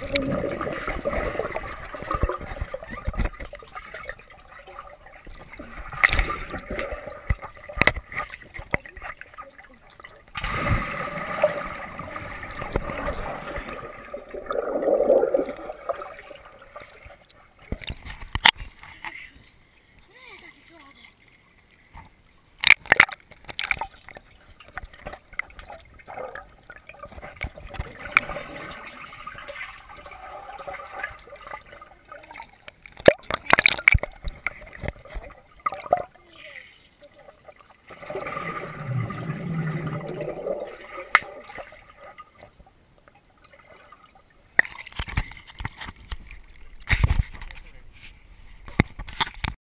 よかった。